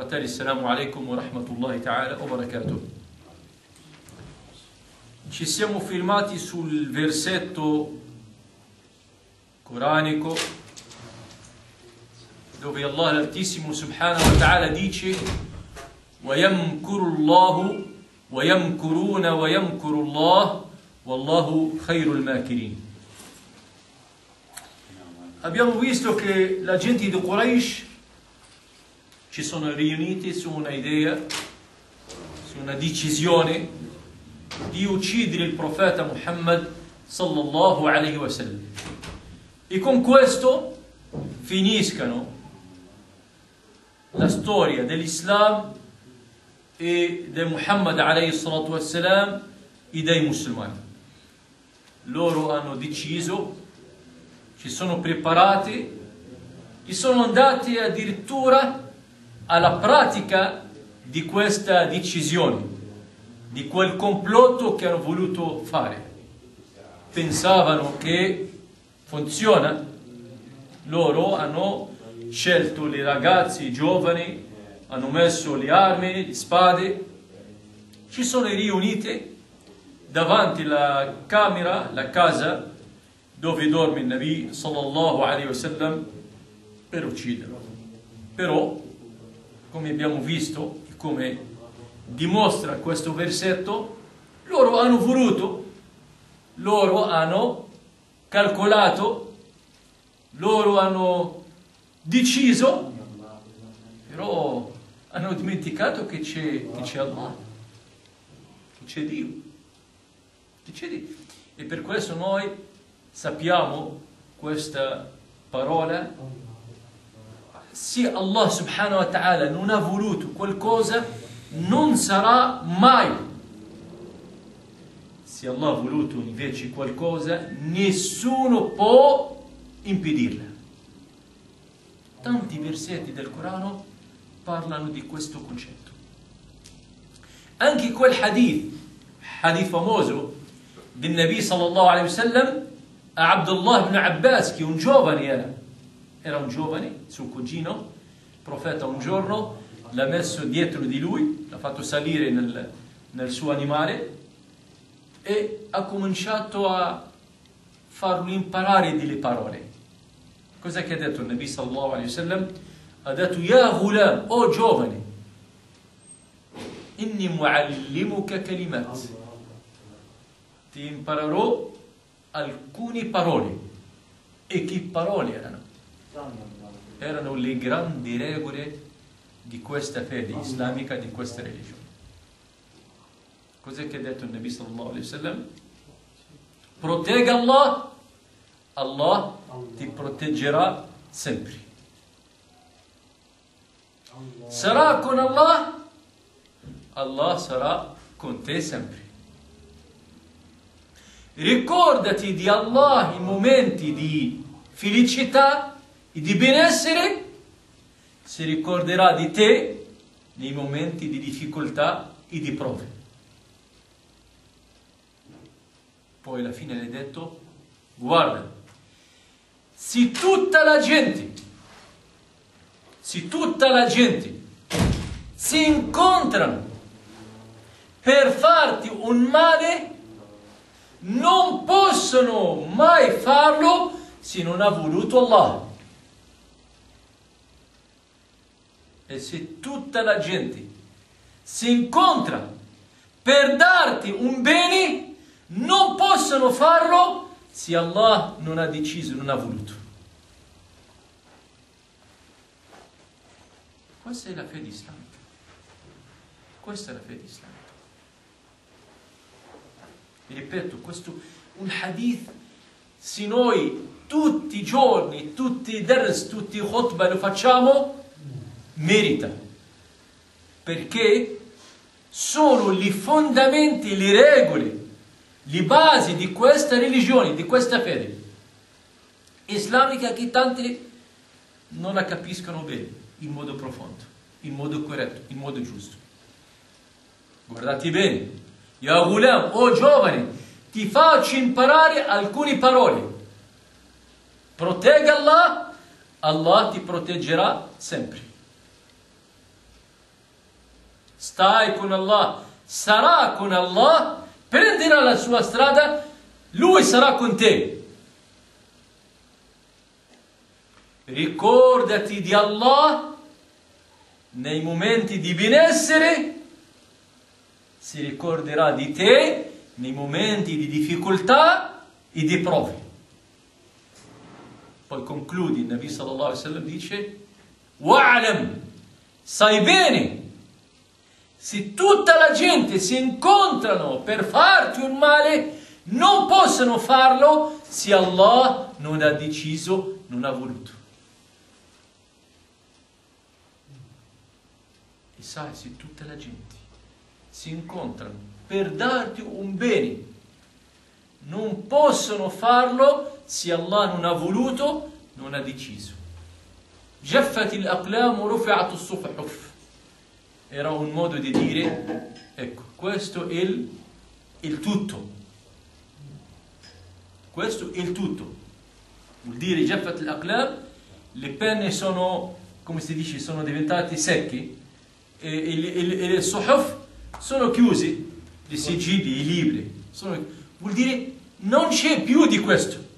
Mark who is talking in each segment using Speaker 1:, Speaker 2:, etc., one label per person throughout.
Speaker 1: Assalamu alaikum wa rahmatullahi ta'ala wa barakatuh. Ci siamo fermati sul versetto coranico dove Allah l'Altissimo subhanahu wa ta'ala dice وَيَمْكُرُ اللَّهُ وَيَمْكُرُونَ وَيَمْكُرُ اللَّهُ وَاللَّهُ خَيْرُ الْمَاكِرِينَ Abbiamo visto che la gente di Quraysh ci sono riuniti su una idea, su una decisione di uccidere il profeta Muhammad sallallahu alaihi wasallam. E con questo finiscano la storia dell'Islam e di Muhammad alaihi salatu wassalam e dei musulmani. Loro hanno deciso, ci sono preparati e sono andati addirittura alla pratica di questa decisione, di quel complotto che hanno voluto fare. Pensavano che funziona, loro hanno scelto i ragazzi, i giovani, hanno messo le armi, le spade, ci sono riuniti davanti alla camera, la casa dove dorme il Nabi sallallahu alaihi wasallam per ucciderlo. Però come abbiamo visto come dimostra questo versetto, loro hanno voluto, loro hanno calcolato, loro hanno deciso, però hanno dimenticato che c'è, che c'è Allah, che c'è Dio, che c'è Dio. E per questo noi sappiamo questa parola se Allah subhanahu wa ta'ala non ha voluto qualcosa, non sarà mai. Se Allah ha voluto invece qualcosa, nessuno può impedirla. Tanti versetti del Corano parlano di questo concetto. Anche quel hadith, hadith famoso del Nabi sallallahu alaihi wasallam, a Abdullah ibn Abbas, che un giovane era, era un giovane, suo cugino, profeta un giorno l'ha messo dietro di lui, l'ha fatto salire nel, nel suo animale e ha cominciato a farlo imparare delle parole. Cos'è che ha detto il Nabi sallallahu alaihi wasallam? Ha detto, Ya ghulam, o oh giovane, inni muallimuka kalimat. Ti imparerò alcune parole. E che parole erano? Erano le grandi regole di questa fede islamica, di questa religione. Cos'è che ha detto il Nabi sallallahu alaihi wasallam? Protegga Allah, Allah ti proteggerà sempre. Sarà con Allah, Allah sarà con te sempre. Ricordati di Allah in momenti di felicità di benessere, si ricorderà di te nei momenti di difficoltà e di prove. Poi alla fine le ha detto, guarda, se tutta la gente, se tutta la gente si incontrano per farti un male, non possono mai farlo se non ha voluto Allah. E se tutta la gente si incontra per darti un bene, non possono farlo se Allah non ha deciso, non ha voluto. Questa è la fede islamica. Questa è la fede islamica. Vi ripeto, questo un hadith, se noi tutti i giorni, tutti i ders, tutti i khutbah lo facciamo, merita. Perché sono i fondamenti, le regole, le basi di questa religione, di questa fede islamica che tanti non la capiscono bene, in modo profondo, in modo corretto, in modo giusto. Guardate bene, Ya Ghulam, o oh giovane, ti faccio imparare alcune parole. Protegga Allah, Allah ti proteggerà sempre. Stai con Allah, sarà con Allah, prenderà la sua strada, lui sarà con te. Ricordati di Allah nei momenti di benessere, si ricorderà di te nei momenti di difficoltà e di prove. Poi concludi, il Nabi sallallahu alaihi wasallam dice, Wa'alam, sai bene, se tutta la gente si incontrano per farti un male, non possono farlo se Allah non ha deciso, non ha voluto. E sai, se tutta la gente si incontrano per darti un bene, non possono farlo se Allah non ha voluto, non ha deciso. جفت الأقلام ورفعت الصحف era un modo di dire, ecco, questo è il, il tutto. Questo è il tutto. Vuol dire Jaffat al-Aqlab, le penne sono, come si dice, sono diventate secche e, i suhuf sono chiuse, i sigilli, i libri. Sono, vuol dire non c'è più di questo.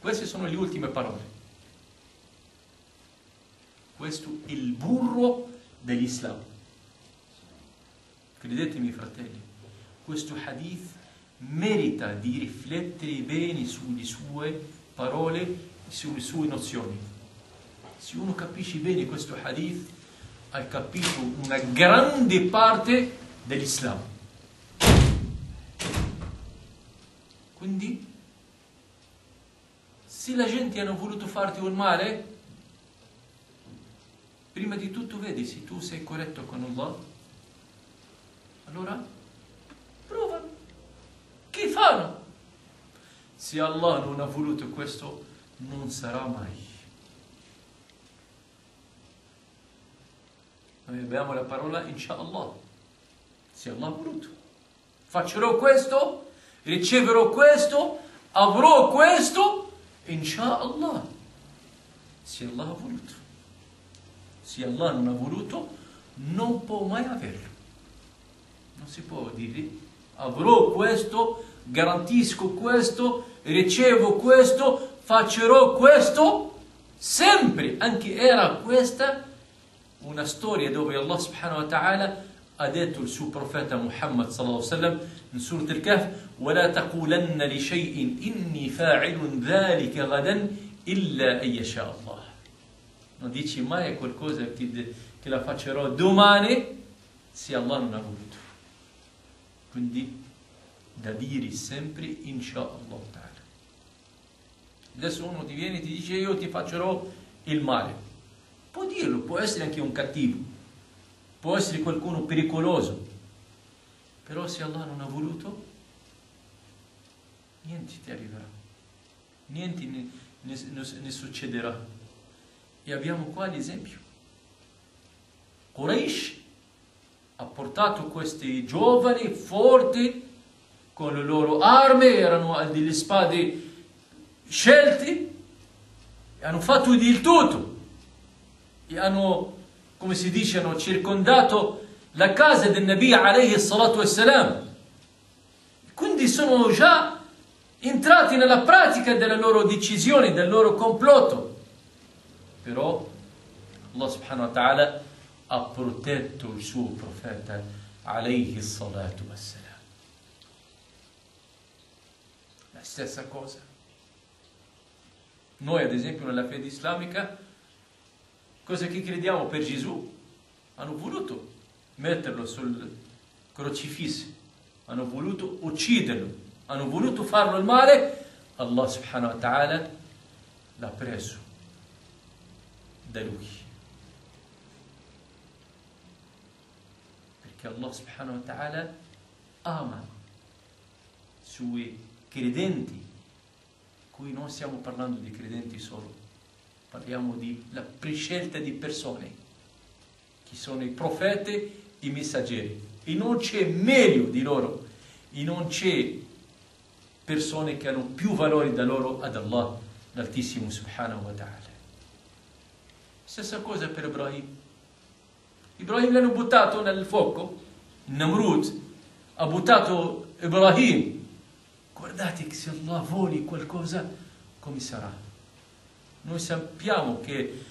Speaker 1: Queste sono le ultime parole. Questo è il burro dell'Islam. Credetemi fratelli, questo hadith merita di riflettere bene sulle sue parole e sulle sue nozioni. Se uno capisce bene questo hadith, ha capito una grande parte dell'Islam. Quindi, se la gente hanno voluto farti un male, prima di tutto vedi se tu sei corretto con Allah, allora prova. Che fanno? Se Allah non ha voluto questo, non sarà mai. Noi abbiamo la parola inshallah, se Allah ha voluto. Faccerò questo, riceverò questo, avrò questo, inshallah, se Allah ha voluto. Se Allah non ha voluto, non può mai averlo. Non si può dire avrò questo, garantisco questo, ricevo questo, faccerò questo, sempre, anche era questa una storia dove Allah subhanahu wa ta'ala ha detto il suo profeta Muhammad sallallahu alaihi wasallam in Surat al-Kahf ولا تقولن لشيء إني فاعل ذلك غدا إلا أن يشاء الله non dici mai qualcosa che, che la faccerò domani se Allah non ha voluto quindi da dire sempre inshallah ta'ala adesso uno ti viene e ti dice io ti faccerò il male. Può dirlo, può essere anche un cattivo, può essere qualcuno pericoloso, però se Allah non ha voluto, niente ti arriverà, niente ne, ne, ne succederà. E abbiamo qua l'esempio. Quraysh ha portato questi giovani forti con le loro armi, erano delle spade scelte, e hanno fatto il tutto hanno, come si dice, hanno circondato la casa del Nabi alayhi salatu wassalam. Quindi sono già entrati nella pratica delle loro decisioni, del loro complotto. Però Allah subhanahu wa ta'ala ha protetto il suo profeta alayhi salatu wassalam. La stessa cosa. Noi ad esempio nella fede islamica cosa che crediamo per Gesù, hanno voluto metterlo sul crocifisso, hanno voluto ucciderlo, hanno voluto farlo il male, Allah subhanahu wa ta'ala l'ha preso da lui. Allah subhanahu wa ta'ala ama i suoi credenti, qui non stiamo parlando di credenti solo, parliamo della prescelta di persone, che sono i profeti i messaggeri. E non c'è meglio di loro, e non c'è persone che hanno più valore da loro ad Allah, l'Altissimo Subhanahu wa Ta'ala. Stessa cosa per Ibrahim. Ibrahim l'hanno buttato nel fuoco, Namrud ha buttato Ibrahim. Guardate che se Allah vuole qualcosa, come sarà? Noi sappiamo che,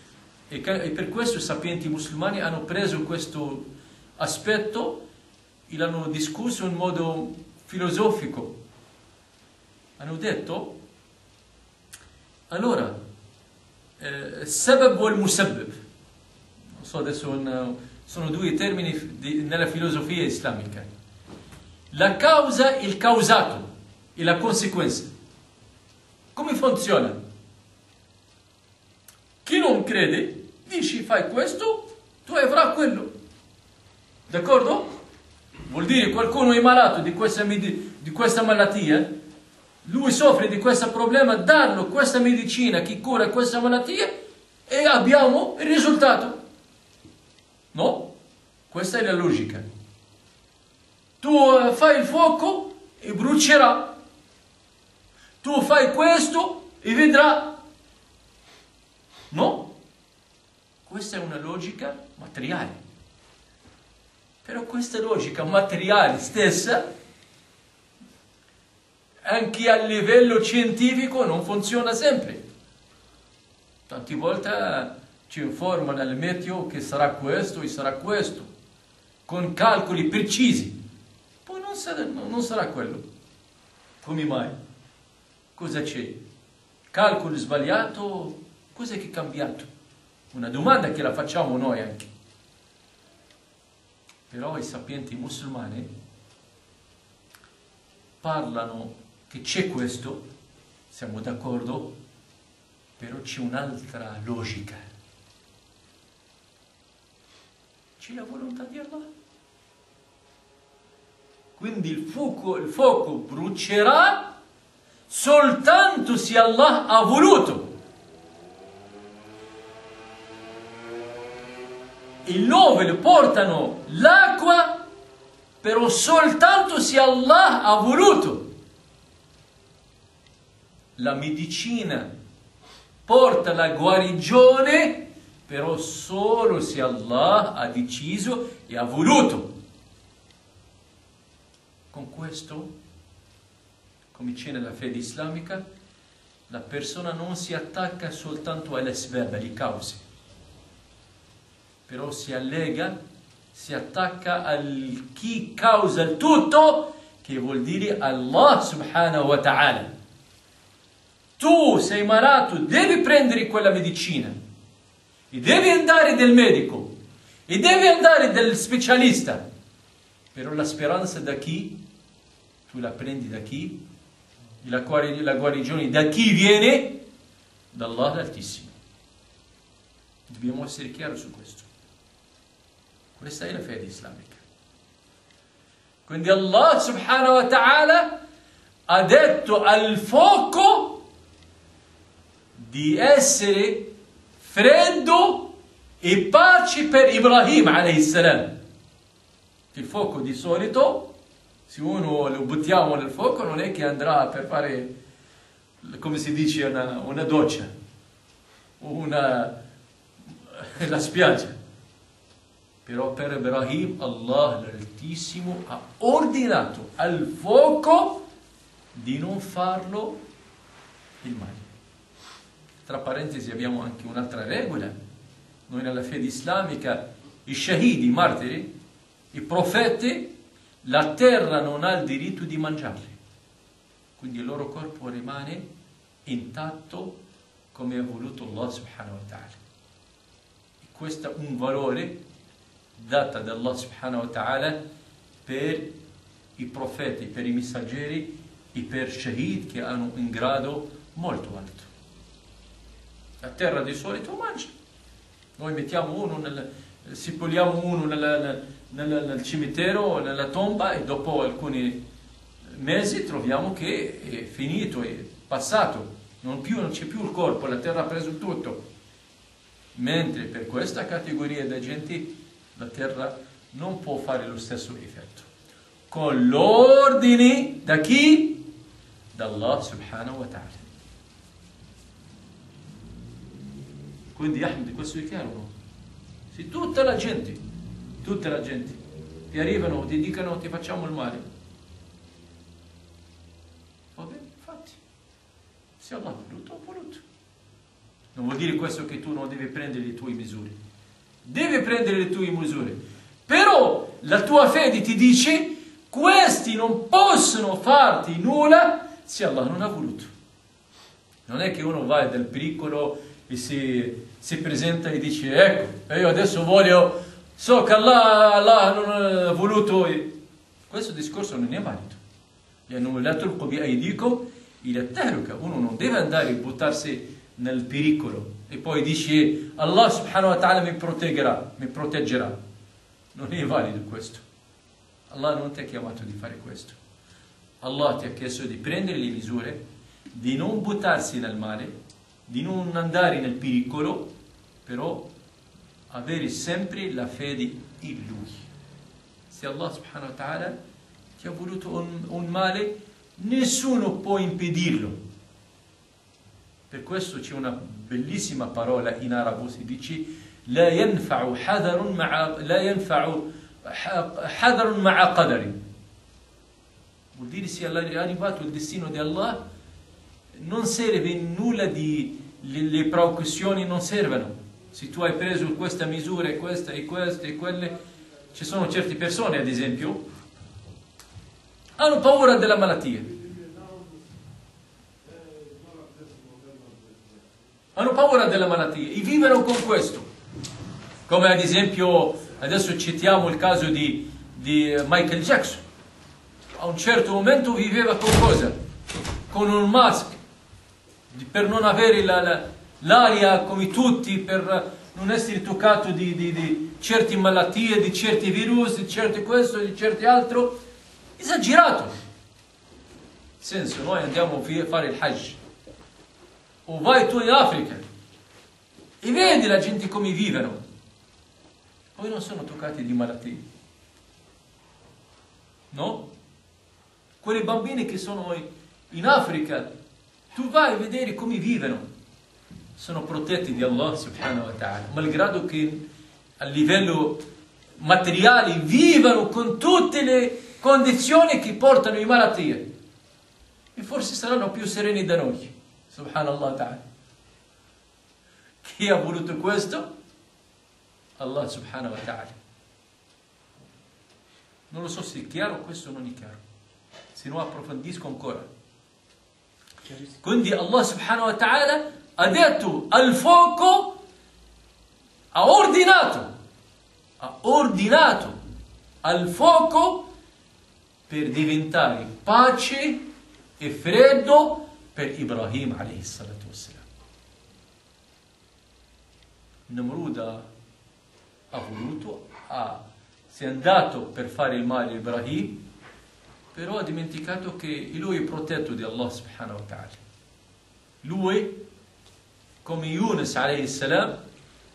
Speaker 1: e per questo i sapienti musulmani hanno preso questo aspetto e l'hanno discusso in modo filosofico. Hanno detto, allora, eh, sabab wal musabbib, non so adesso un, sono due termini di, nella filosofia islamica. La causa, il causato e la conseguenza. Come funziona? Chi non crede, dici fai questo, tu avrai quello. D'accordo? Vuol dire qualcuno è malato di questa, di questa malattia, lui soffre di questo problema, darlo questa medicina che cura questa malattia e abbiamo il risultato. No? Questa è la logica. Tu eh, fai il fuoco e brucerà. Tu fai questo e vedrà. No? Questa è una logica materiale. Però questa logica materiale stessa, anche a livello scientifico, non funziona sempre. Tante volte ci informano al meteo che sarà questo e sarà questo, con calcoli precisi. Poi non sarà, non sarà quello. Come mai? Cosa c'è? Calcolo sbagliato? Cos'è che è cambiato? Una domanda che la facciamo noi anche. Però i sapienti musulmani parlano che c'è questo, siamo d'accordo, però c'è un'altra logica c'è la volontà di Allah. Quindi il fuoco, il fuoco brucerà soltanto se Allah ha voluto. I nove portano l'acqua, però soltanto se Allah ha voluto. La medicina porta la guarigione però solo se Allah ha deciso e ha voluto. Con questo, come c'è nella fede islamica, la persona non si attacca soltanto alle sveb, alle cause, però si allega, si attacca a chi causa il tutto, che vuol dire Allah subhanahu wa ta'ala. Tu sei malato, devi prendere quella medicina e devi andare dal medico e devi andare dal specialista. Però la speranza da chi? Tu la prendi da chi? La, la guarigione da chi viene? Dall'Allah l'Altissimo. Dobbiamo essere chiari su questo. Questa è la fede islamica. Quindi Allah subhanahu wa ta'ala ha detto al fuoco di essere freddo e pace per Ibrahim a.s. Il fuoco di solito, se uno lo buttiamo nel fuoco, non è che andrà per fare, come si dice, una, una doccia, una, la spiaggia. Però per Ibrahim Allah l'Altissimo ha ordinato al fuoco di non farlo il male. Tra parentesi abbiamo anche un'altra regola. Noi nella fede islamica, i shahidi, i martiri, i profeti, la terra non ha il diritto di mangiarli. Quindi il loro corpo rimane intatto come ha voluto Allah subhanahu wa ta'ala. E questo è un valore dato da Allah subhanahu wa ta'ala per i profeti, per i messaggeri e per shahid che hanno un grado molto alto. A terra di solito mangia. Noi mettiamo uno, nel, seppelliamo uno nel, nel, nel cimitero, nella tomba e dopo alcuni mesi troviamo che è finito, è passato, non, più, non c'è più il corpo, la terra ha preso tutto. Mentre per questa categoria di agenti la terra non può fare lo stesso effetto. Con l'ordine da chi? Da Allah subhanahu wa ta'ala. Quindi Ahmed, questo è chiaro? Se tutta la gente tutta la gente, ti arrivano, ti dicono ti facciamo il male. Va bene, infatti, se Allah ha voluto, ha voluto. Non vuol dire questo che tu non devi prendere le tue misure. Devi prendere le tue misure. Però la tua fede ti dice questi non possono farti nulla se Allah non ha voluto. Non è che uno va dal pericolo e si, si presenta e dice ecco, io adesso voglio, so che Allah, Allah non ha voluto, questo discorso non è valido. gli hanno letto il copia e dico, il terroca, Uno non deve andare a buttarsi nel pericolo e poi dice Allah subhanahu wa ta'ala mi proteggerà, mi proteggerà. Non è valido questo. Allah non ti ha chiamato di fare questo. Allah ti ha chiesto di prendere le misure, di non buttarsi nel male, di non andare nel pericolo però avere sempre la fede in Lui. Se Allah subhanahu wa ta'ala ti ha voluto un, un male, nessuno può impedirlo. Per questo c'è una bellissima parola in arabo, si dice La yanfa'u hadarun ma'a, qadarin. Vuol dire se è arrivato il destino di Allah, non serve nulla di, le, le precauzioni non servono se tu hai preso questa misura e questa e questa e quelle ci sono certe persone ad esempio hanno paura della malattia. Hanno paura della malattia e vivono con questo. Come ad esempio adesso citiamo il caso di, di Michael Jackson. A un certo momento viveva con cosa? con un mask per non avere la, la, l'aria come tutti per non essere toccato di, di, di certe malattie, di certi virus, di certe questo, di certi altro esagerato nel senso noi andiamo a fare il Hajj o vai tu in Africa e vedi la gente come vivono poi non sono toccati di malattie. No? Quei bambini che sono in Africa, tu vai a vedere come vivono. Sono protetti di Allah subhanahu wa ta'ala, malgrado che a livello materiale vivono con tutte le condizioni che portano in malattie. E forse saranno più sereni da noi. Subhanallah ta'ala. Chi ha voluto questo? Allah subhanahu wa ta'ala. Non lo so se è chiaro, questo non è chiaro. Se no approfondisco ancora. Quindi Allah subhanahu wa ta'ala ha detto al fuoco, ha ordinato, ha ordinato al fuoco per diventare pace e freddo per Ibrahim alayhi wassalam. Namruda ha voluto, ha, si è andato per fare il male a Ibrahim, però ha dimenticato che lui è protetto di Allah subhanahu wa ta'ala. Lui, come Yunus alayhi salam,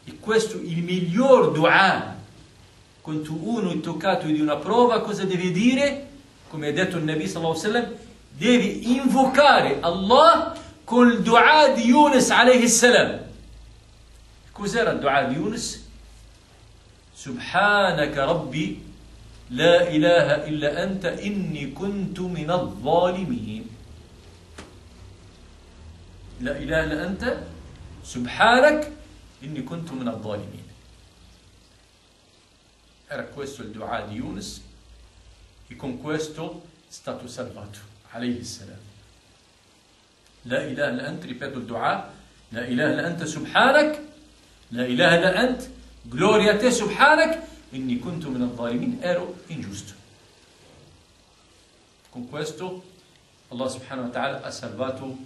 Speaker 1: e questo è il miglior dua. Quando uno è toccato di una prova, cosa deve dire? Come ha detto il Nabi sallallahu alaihi wasallam, deve invocare Allah col dua di Yunus alayhi salam. Cos'era il dua di Yunus? سبحانك ربي لا إله إلا أنت إني كنت من الظالمين لا إله إلا أنت سبحانك إني كنت من الظالمين Era questo il dua di Yunus e con questo è stato salvato, alayhi salam. لا إله إلا أنت, ripeto il dua, لا إله إلا أنت سبحانك, لا إله إلا أنت, Gloria a te, subhanak, inni kuntu min al-zalimin, ero ingiusto. Con questo Allah subhanahu wa ta'ala ha salvato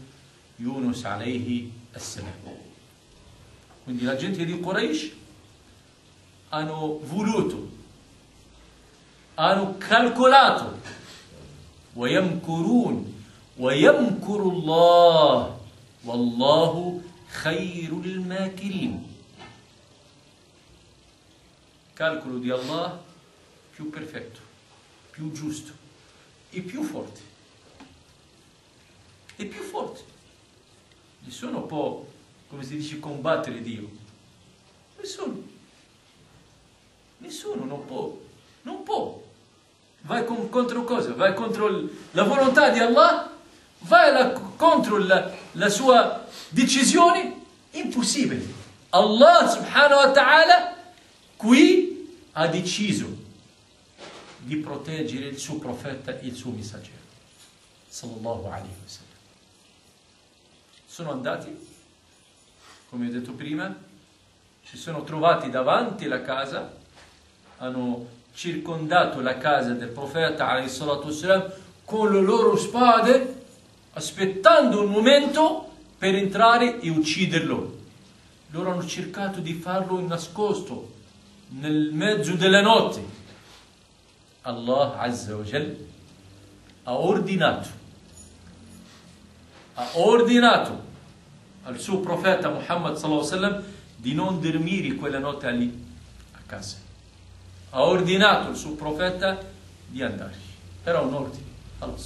Speaker 1: Yunus alayhi assalam. Quindi la gente di Quraysh hanno voluto, hanno calcolato, ويمكرون ويمكر الله والله خير الماكرين calcolo di Allah più perfetto, più giusto e più forte. E più forte. Nessuno può, come si dice, combattere Dio. Nessuno. Nessuno. Non può, non può. Vai con, contro cosa? Vai contro la volontà di Allah? Vai la, contro la, la sua decisione? Impossibile. Allah subhanahu wa ta'ala qui ha deciso di proteggere il suo profeta e il suo messaggero. Sallallahu alaihi wasallam. Sono andati, come ho detto prima, si sono trovati davanti alla casa, hanno circondato la casa del profeta والسلام, con le loro spade, aspettando un momento per entrare e ucciderlo. Loro hanno cercato di farlo in nascosto, nel mezzo della notte. Allah Azza wa Jal ha ordinato, ha ordinato al suo profeta Muhammad wasallam di non dormire quella notte lì a casa. Ha ordinato al suo profeta di andare. Era un ordine. Allah,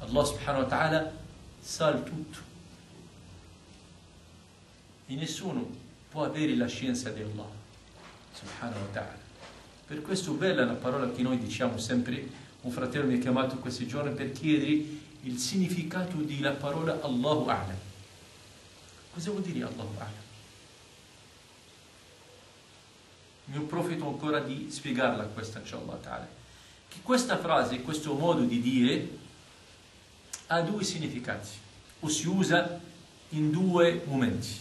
Speaker 1: Allah subhanahu wa ta'ala sa il tutto. E nessuno può avere la scienza di Allah subhanahu wa ta'ala. Per questo bella la parola che noi diciamo sempre, un fratello mi ha chiamato questi giorni per chiedere il significato della parola Allahu A'lam. Cosa vuol dire Allahu A'lam? Mi approfitto ancora di spiegarla questa, inshallah ta'ala. Che questa frase, questo modo di dire, ha due significati, o si usa in due momenti.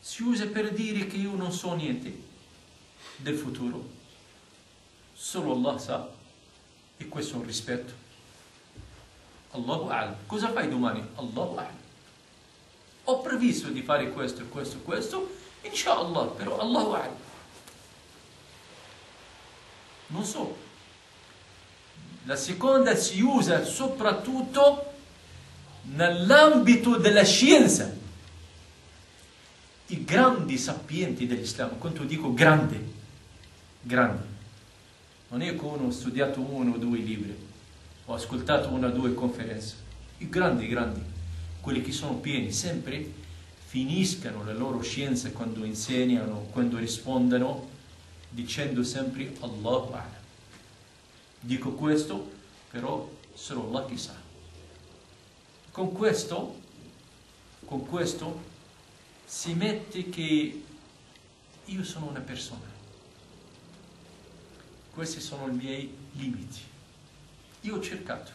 Speaker 1: Si usa per dire che io non so niente del futuro, solo Allah sa, e questo è un rispetto. Allahu A'lam. Cosa fai domani? Allahu A'lam. Ho previsto di fare questo, questo, questo, inshallah, però Allahu A'lam. Non so. La seconda si usa soprattutto nell'ambito della scienza. I grandi sapienti dell'Islam, quando dico grande, grande, non è che uno ha studiato uno o due libri, ho ascoltato una o due conferenze. I grandi, grandi, quelli che sono pieni, sempre finiscano la loro scienza quando insegnano, quando rispondono, dicendo sempre Allahu A'lam. Dico questo, però solo Allah che sa. Con questo, con questo si mette che io sono una persona. Questi sono i miei limiti. Io ho cercato,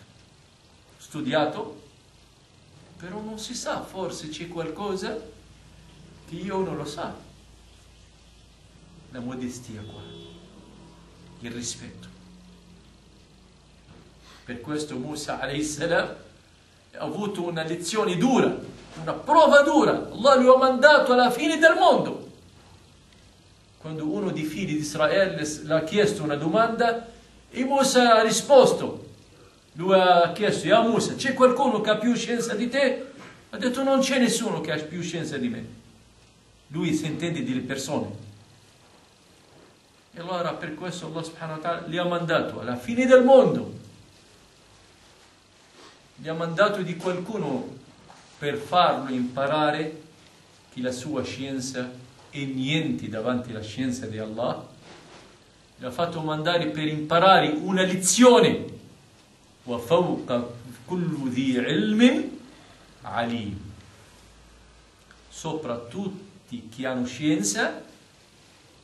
Speaker 1: studiato, però non si sa, forse c'è qualcosa che io non lo sa. La modestia qua, il rispetto. Per questo Musa salam ha avuto una lezione dura, una prova dura. Allah lo ha mandato alla fine del mondo. Quando uno dei figli di Israele le ha chiesto una domanda e Musa ha risposto. Lui ha chiesto, Ya Musa, c'è qualcuno che ha più scienza di te? Ha detto, non c'è nessuno che ha più scienza di me. Lui si intende delle persone. E allora per questo Allah subhanahu wa ta'ala li ha mandato alla fine del mondo gli ha mandato di qualcuno per farlo imparare che la sua scienza è niente davanti alla scienza di Allah. Gli ha fatto mandare per imparare una lezione. وَفَوْقَ كُلُّ ذِي عِلْمٍ عَلِيمٍ Sopra tutti chi hanno scienza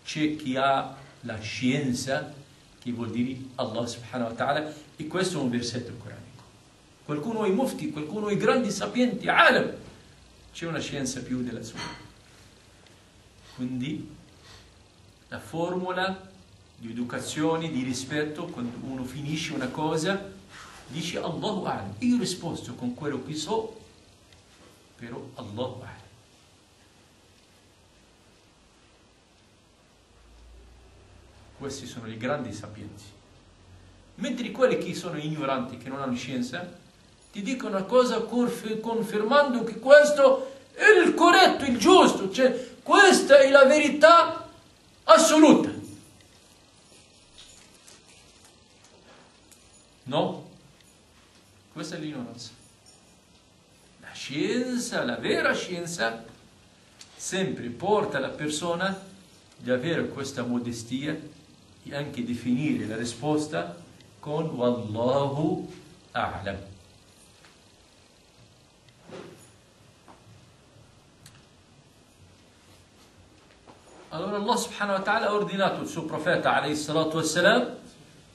Speaker 1: c'è chi ha la scienza, che vuol dire Allah subhanahu wa ta'ala, e questo è un versetto coranico qualcuno i mufti, qualcuno i grandi sapienti, alam, c'è una scienza più della sua. Quindi la formula di educazione, di rispetto, quando uno finisce una cosa, dice Allahu A'lam. Io ho risposto con quello che so, però Allahu A'lam. Questi sono i grandi sapienti. Mentre quelli che sono ignoranti, che non hanno scienza, ti dico una cosa confermando che questo è il corretto, il giusto, cioè questa è la verità assoluta. No, questa è l'ignoranza. La scienza, la vera scienza, sempre porta la persona di avere questa modestia e anche definire la risposta con Wallahu a'lam. Allora Allah subhanahu wa ta'ala ha ordinato il suo profeta alayhi salatu wassalam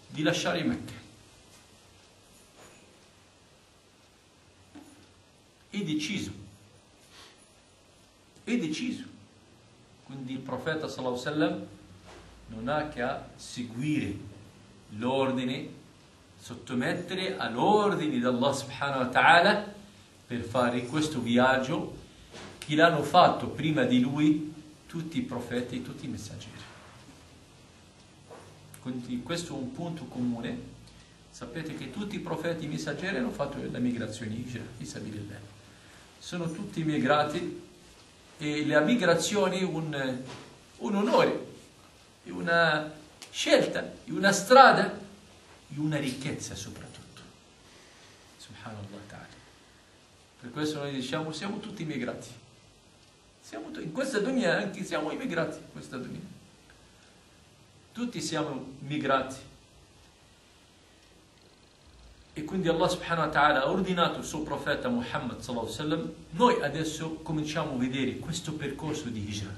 Speaker 1: di lasciare Mecca. Deciso. E deciso. Quindi il profeta sallallahu alaihi wasallam non ha che a seguire l'ordine, sottomettere all'ordine di Allah subhanahu wa ta'ala per fare questo viaggio che l'hanno fatto prima di lui tutti i profeti e tutti i messaggeri. Quindi questo è un punto comune. Sapete che tutti i profeti e i messaggeri hanno fatto la migrazione in Sono tutti migrati e la migrazione è un, un onore, è una scelta, è una strada, è una ricchezza soprattutto. Subhanallah ta'ala. Per questo noi diciamo siamo tutti migrati. Siamo, in questa dunia anche siamo immigrati in questa dunia. Tutti siamo migrati. E quindi Allah subhanahu wa ta'ala ha ordinato il suo profeta Muhammad sallallahu alaihi wasallam, noi adesso cominciamo a vedere questo percorso di hijra.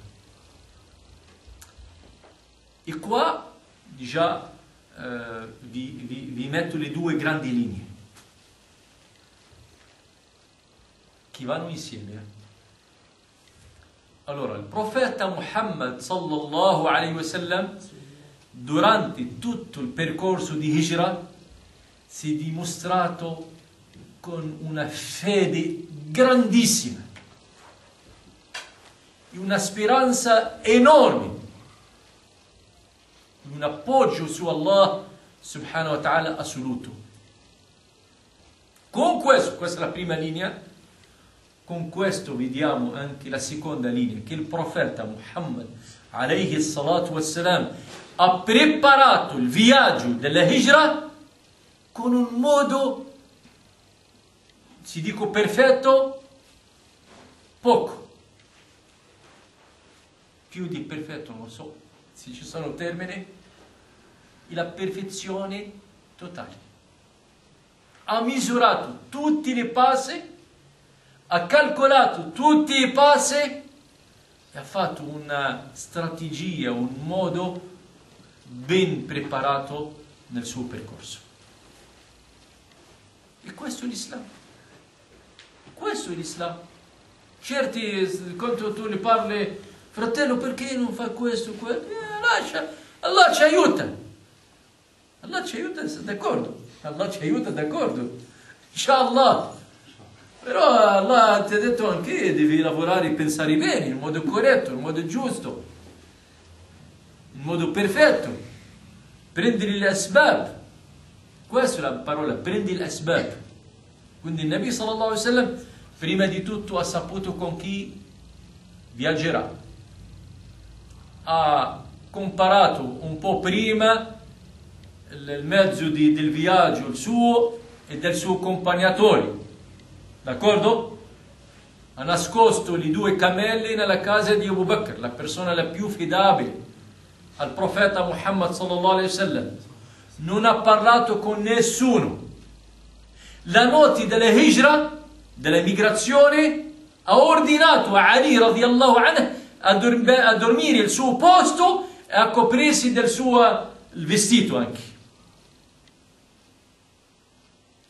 Speaker 1: E qua già eh, vi, vi, vi metto le due grandi linee che vanno insieme. Allora, il profeta Muhammad sallallahu alaihi wasallam durante tutto il percorso di Hijra si è dimostrato con una fede grandissima e una speranza enorme un appoggio su Allah subhanahu wa ta'ala assoluto. Con questo, questa è la prima linea con questo vediamo anche la seconda linea, che il profeta Muhammad alayhi salatu wassalam ha preparato il viaggio della hijra con un modo, si dico perfetto, poco. Più di perfetto non so se ci sono termini, la perfezione totale. Ha misurato tutti i passi ha calcolato tutti i passi e ha fatto una strategia, un modo ben preparato nel suo percorso. E questo è l'Islam. Questo è l'Islam. Certi, quando tu ne parli, fratello, perché non fa questo, quello? Eh, lascia, Allah ci aiuta. Allah ci aiuta, d'accordo. Allah ci aiuta, d'accordo. Inshallah. Però Allah ti ha detto anche che devi lavorare e pensare bene, in modo corretto, in modo giusto, in modo perfetto. Prendi l'asbab. Questa è la parola, prendi l'asbab. Quindi il Nabi sallallahu alaihi wasallam prima di tutto ha saputo con chi viaggerà. Ha comparato un po' prima il mezzo di, del viaggio, il suo e del suo accompagnatore D'accordo? Ha nascosto i due cammelli nella casa di Abu Bakr, la persona la più fidabile al profeta Muhammad sallallahu alaihi wasallam. Non ha parlato con nessuno. La notte della hijra, della migrazione, ha ordinato a Ali radiallahu anhu a, a dormire il suo posto e a coprirsi del suo vestito anche.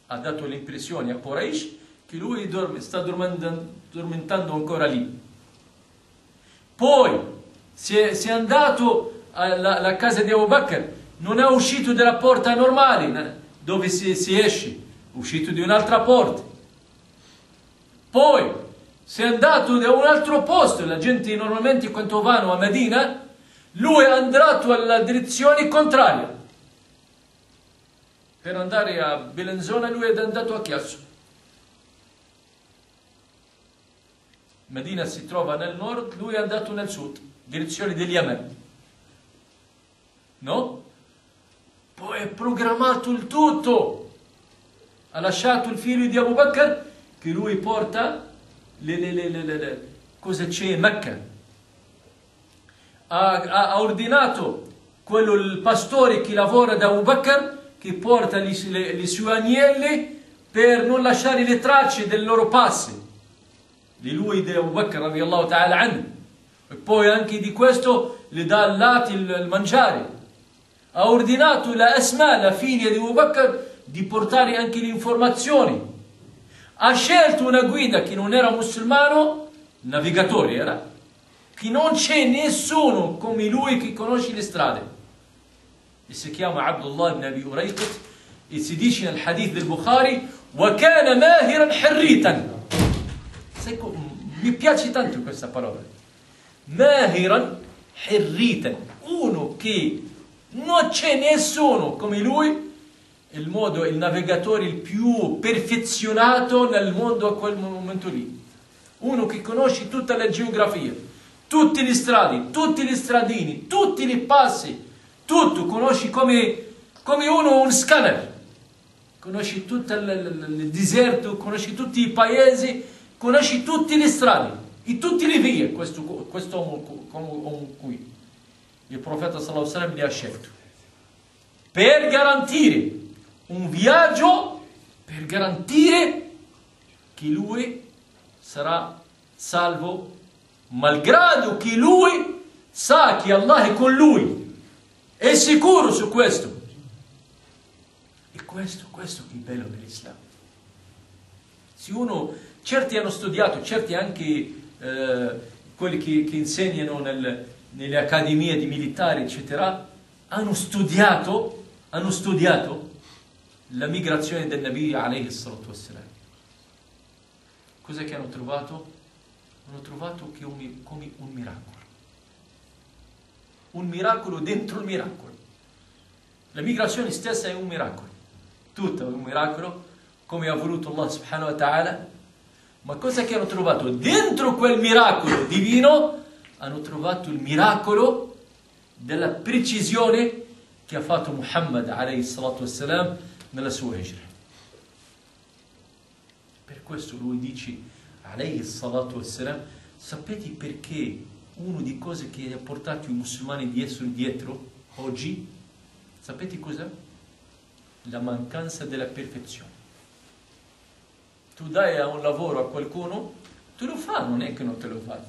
Speaker 1: Ha dato l'impressione a Quraysh che lui dorme, sta dormentando ancora lì. Poi si è, si è andato alla, alla, casa di Abu Bakr, non è uscito dalla porta normale dove si, si esce, è uscito di un'altra porta. Poi si è andato da un altro posto, la gente normalmente quando vanno a Medina, lui è andato alla direzione contraria. Per andare a Belenzona lui è andato a Chiasso. Medina si trova nel nord, lui è andato nel sud, direzione degli Yemen. No? Poi ha programmato il tutto. Ha lasciato il figlio di Abu Bakr che lui porta le, le, le, le cosa c'è in Mecca. ha, ha ordinato quello, il pastore che lavora da Abu Bakr che porta gli, le, le sue agnelli per non lasciare le tracce dei loro passi di lui di Abu Bakr radiallahu e poi anche di questo le dà al lato il, il mangiare ha ordinato la Asma, la figlia di Abu Bakr di portare anche le informazioni ha scelto una guida che non era musulmano navigatore era che non c'è nessuno come lui che conosce le strade e si chiama Abdullah ibn Abi Urayqit e si dice nel hadith del Bukhari وَكَانَ مَاهِرًا حِرِّيتًا mi piace tanto questa parola مَاهِرًا حِرِّيتًا uno che non c'è nessuno come lui. Il modo, il navigatore il più perfezionato nel mondo a quel momento lì. Uno che conosce tutta la geografia tutti gli stradi, tutti gli stradini, tutti i passi tutto, conosci come, come uno un scanner, conosci tutto il, il, deserto, conosci tutti i paesi, conosci tutte le strade e tutte le vie, questo, questo uomo qui. Il profeta sallallahu alaihi wasallam li ha scelto per garantire un viaggio, per garantire che lui sarà salvo, malgrado che lui sa che Allah è con lui è sicuro su questo. E questo, questo è il bello dell'Islam. Se uno, certi hanno studiato, certi anche eh, quelli che, che insegnano nel, nelle accademie di militari, eccetera, hanno studiato, hanno studiato la migrazione del Nabi alayhi salatu wassalam. Cos'è che hanno trovato? Hanno trovato che un, come un miracolo un miracolo dentro il miracolo. La migrazione stessa è un miracolo, tutto è un miracolo, come ha voluto Allah subhanahu wa ta'ala. Ma cosa che hanno trovato? Dentro quel miracolo divino hanno trovato il miracolo della precisione che ha fatto Muhammad wassalam nella sua hijra. Per questo lui dice wassalam, sapete perché una di cose che ha portato i musulmani di essere dietro oggi, sapete cos'è? La mancanza della perfezione. Tu dai un lavoro a qualcuno, tu lo fa, non è che non te lo fai,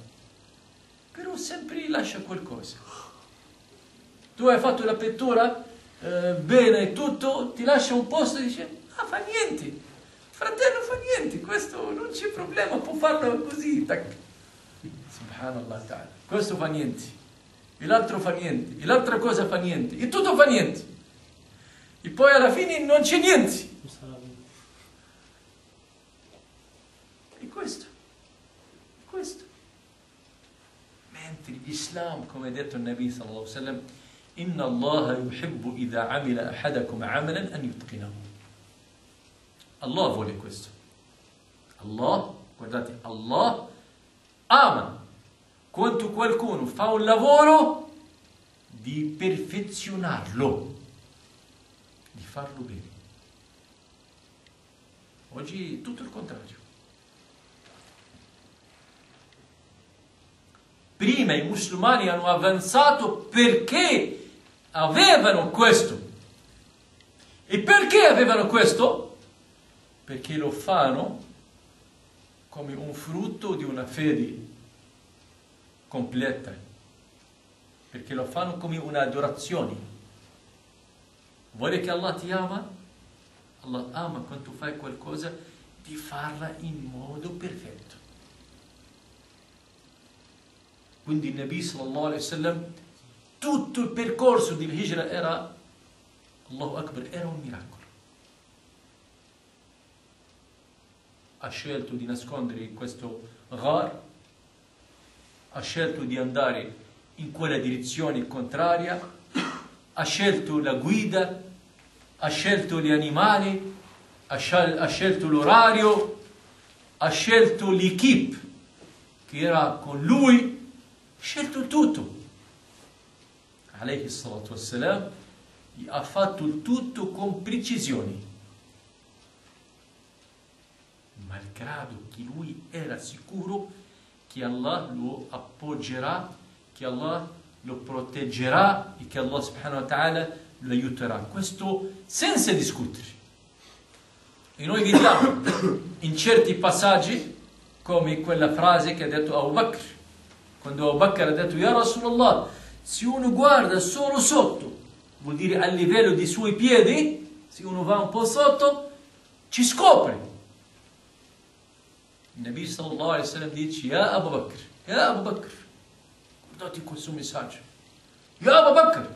Speaker 1: però sempre lascia qualcosa. Tu hai fatto la pittura, eh, bene, tutto, ti lascia un posto e dice, ah fa niente, fratello fa niente, questo non c'è problema, può farlo così, tac. Subhanallah ta'ala. Questo fa niente. E l'altro fa niente. E l'altra cosa fa niente. E tutto fa niente. E poi alla fine non c'è niente. E questo. Questo. Mentre l'Islam, come detto il Nabi sallallahu alaihi wasallam, Inna Allah yuhibbu idha amila ahadakum amalan an yutqinahu. Allah vuole questo. Allah, guardate, Allah ama quanto qualcuno fa un lavoro di perfezionarlo, di farlo bene. Oggi è tutto il contrario. Prima i musulmani hanno avanzato perché avevano questo. E perché avevano questo? Perché lo fanno come un frutto di una fede completa, perché lo fanno come un'adorazione. Vuole che Allah ti ama? Allah ama quando fai qualcosa di farla in modo perfetto. Quindi il Nabi sallallahu alaihi wasallam tutto il percorso di Hijra era Allahu Akbar, era un miracolo. ha scelto di nascondere in questo ghar, ha scelto di andare in quella direzione contraria, ha scelto la guida, ha scelto gli animali, ha, scelto l'orario, ha scelto l'equipe che era con lui, scelto tutto. Alayhi salatu wassalam ha fatto il tutto con precisione malgrado che lui era sicuro che Allah lo appoggerà, che Allah lo proteggerà e che Allah subhanahu wa ta'ala lo aiuterà. Questo senza discutere. E noi vediamo in certi passaggi, come quella frase che ha detto Abu Bakr, quando Abu Bakr ha detto Ya Rasulullah, se uno guarda solo sotto, vuol dire a livello dei suoi piedi, se uno va un po' sotto, ci scopre. Il Nabi sallallahu alaihi wasallam dice Ya Abu Bakr, Ya Abu Bakr, guardate questo messaggio. Ya Abu Bakr,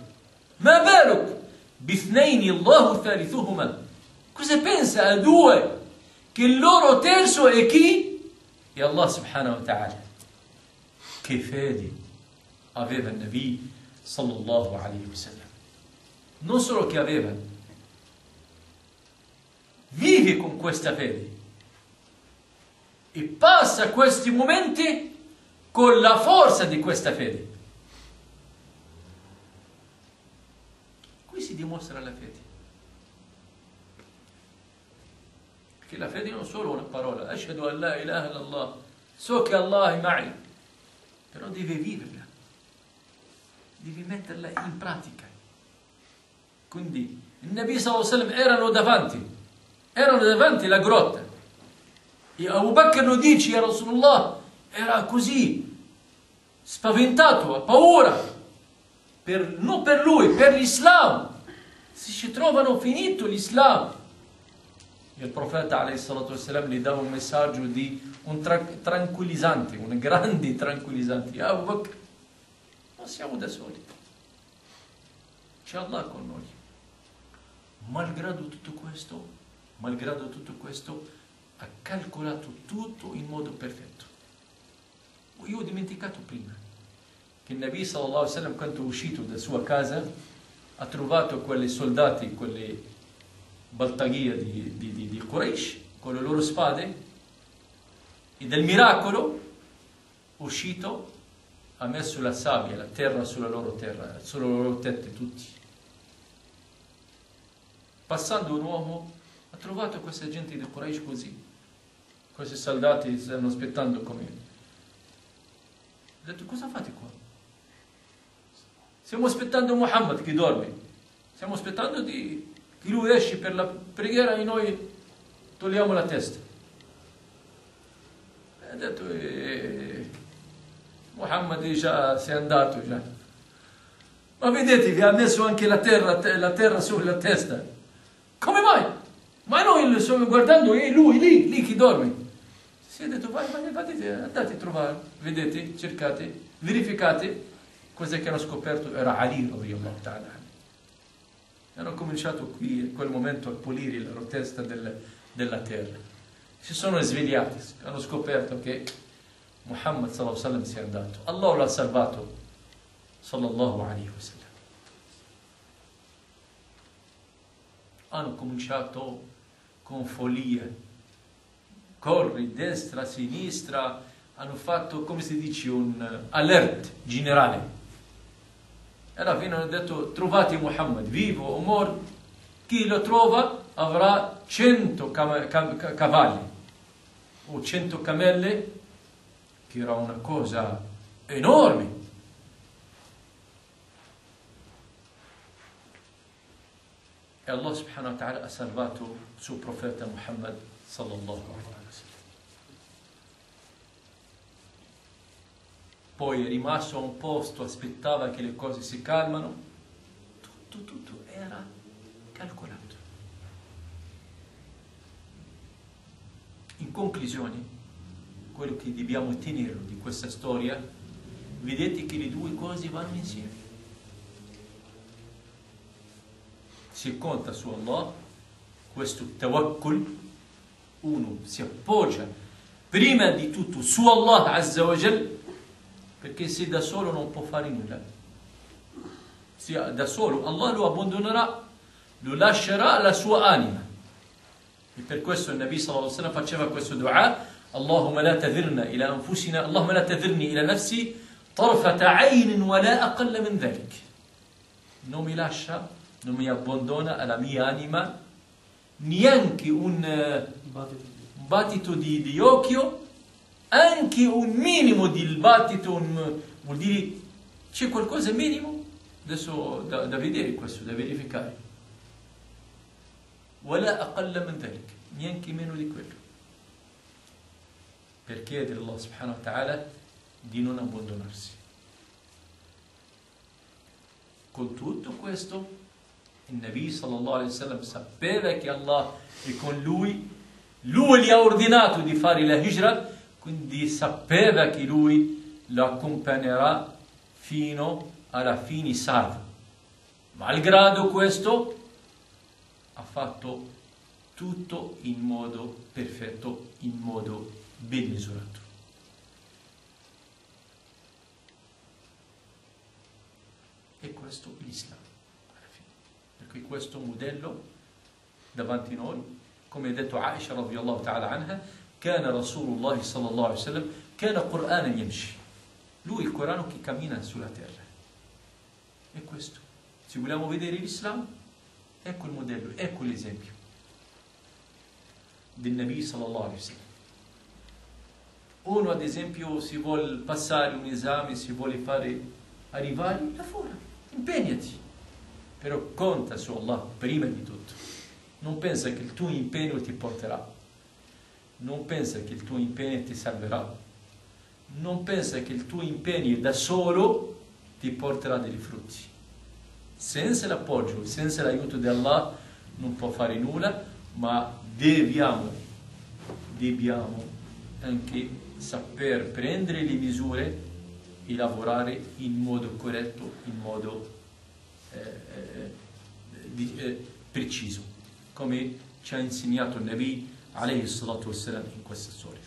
Speaker 1: ma بالك باثنين الله ثالثهما Cosa pensa a due? Che il loro terzo è chi? È Allah subhanahu wa ta'ala. Che fede aveva il Nabi sallallahu alaihi wasallam. Non solo che aveva, vive con questa fede e passa questi momenti con la forza di questa fede. Qui si dimostra la fede. Perché la fede non è solo una parola, ashhadu an la ilaha illallah, so che Allah è mai, però deve viverla, devi metterla in pratica. Quindi il Nabi wasallam erano davanti, erano davanti alla grotta. E Abu Bakr lo dice, ya Rasulullah, era così, spaventato, ha paura, per, non per lui, per l'Islam. Si ci trovano finito l'Islam Il profeta والسلام, gli dava un messaggio di un tra tranquillizzante, un grande tranquillizzante. Abu Bakr, non siamo da soli. C'è Allah con noi. Malgrado tutto questo, malgrado tutto questo, ha calcolato tutto in modo perfetto. Io ho dimenticato prima che il Nabi sallallahu alaihi wasallam quando è uscito da sua casa ha trovato quei soldati, quelle baltaghia di, di, di, di Quraysh con le loro spade e del miracolo uscito ha messo la sabbia, la terra sulla loro terra, sulle loro tette tutti. Passando un uomo ha trovato questa gente di Quraysh così. Questi soldati stanno aspettando come. Ha detto cosa fate qua? Stiamo aspettando Muhammad che dorme. Stiamo aspettando di che lui esce per la preghiera e noi togliamo la testa. E ha detto, eh, Muhammad già si è andato già. Ma vedete, vi ha messo anche la terra, la terra sulla testa. Come mai? Ma noi lo stiamo guardando e lui lì, lì che dorme. Si è detto, vai, vai, andate, andate a trovare, vedete, cercate, verificate. Cos'è che hanno scoperto? Era Ali, radiyallahu hanno cominciato qui, in quel momento, a pulire la testa del, della terra. Si sono svegliati, hanno scoperto che Muhammad sallallahu alaihi wasallam si è andato. Allah l'ha salvato, sallallahu alaihi wasallam. Hanno cominciato con follia, corri destra, sinistra, hanno fatto, come si dice, un alert generale alla fine hanno detto trovate Muhammad vivo o morto, chi lo trova avrà 100 cavalli o 100 camelle, che era una cosa enorme. E Allah subhanahu wa ta'ala ha salvato il suo profeta Muhammad sallallahu alaihi wa sallam. Poi rimasto a un posto, aspettava che le cose si calmano, tutto, tutto era calcolato. In conclusione, quello che dobbiamo tenere di questa storia, vedete che le due cose vanno insieme. Si conta su Allah, questo tawakkul, uno si appoggia prima di tutto su Allah Azza wa Jalla perché se da solo non può fare nulla. Se da solo Allah lo abbandonerà, lo lascerà alla sua anima. E per questo il Nabi sallallahu alaihi wasallam faceva questo dua, اللهم لا تذرنا إلى أنفسنا اللهم لا تذرني إلى نفسي طرفة عين ولا أقل من ذلك non mi lascia, non mi abbandona alla mia anima neanche un, un battito di, di occhio anche un minimo di battito, un, vuol dire C'è qualcosa minimo? Adesso da, da vedere questo, da verificare. ولا أقل من ذلك neanche meno di quello per chiedere Allah subhanahu wa ta'ala di non abbandonarsi con tutto questo il Nabi sallallahu alaihi wasallam sapeva che Allah è con lui lui gli ha ordinato di fare la hijra quindi sapeva che lui lo accompagnerà fino alla fine salva malgrado questo ha fatto tutto in modo perfetto, in modo ben misurato. E questo è l'Islam, alla fine. Perché questo modello davanti a noi, come ha detto Aisha radiallahu ta'ala anha, كان رسول الله صلى الله عليه وسلم كان قرآنا يمشي lui il Corano che cammina sulla terra è questo se vogliamo vedere l'Islam ecco il modello ecco l'esempio del Nabi sallallahu alaihi wasallam uno ad esempio si vuole passare un esame si vuole fare arrivare là fuori impegnati però conta su Allah prima di tutto non pensa che il tuo impegno ti porterà non pensa che il tuo impegno ti salverà, non pensa che il tuo impegno da solo ti porterà dei frutti. Senza l'appoggio, senza l'aiuto di Allah non può fare nulla, ma dobbiamo, dobbiamo anche saper prendere le misure e lavorare in modo corretto, in modo eh, eh, eh, preciso, come ci ha insegnato il Nabi عليه الصلاة والسلام in questa storia.